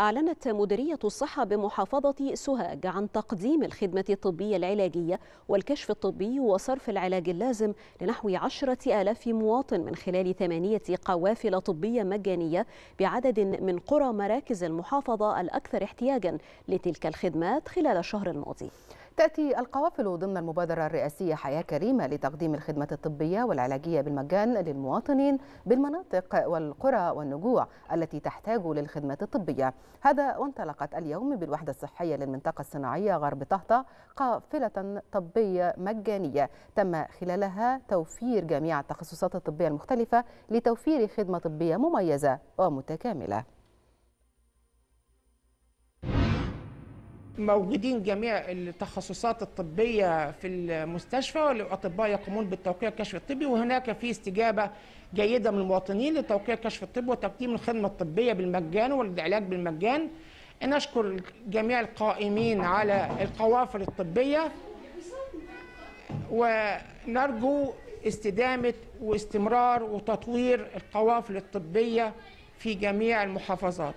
أعلنت مديرية الصحة بمحافظة سوهاج عن تقديم الخدمة الطبية العلاجية والكشف الطبي وصرف العلاج اللازم لنحو عشرة آلاف مواطن من خلال ثمانية قوافل طبية مجانية بعدد من قرى مراكز المحافظة الأكثر احتياجا لتلك الخدمات خلال الشهر الماضي. تأتي القوافل ضمن المبادرة الرئاسية حياة كريمة لتقديم الخدمة الطبية والعلاجية بالمجان للمواطنين بالمناطق والقرى والنجوع التي تحتاج للخدمات الطبية. هذا وانطلقت اليوم بالوحدة الصحية للمنطقة الصناعية غرب طهطة قافلة طبية مجانية. تم خلالها توفير جميع التخصصات الطبية المختلفة لتوفير خدمة طبية مميزة ومتكاملة. موجودين جميع التخصصات الطبية في المستشفى والأطباء يقومون بالتوقيع الكشف الطبي وهناك في استجابة جيدة من المواطنين لتوقيع الكشف الطبي وتقديم الخدمة الطبية بالمجان والعلاج بالمجان. نشكر جميع القائمين على القوافل الطبية ونرجو استدامة واستمرار وتطوير القوافل الطبية في جميع المحافظات.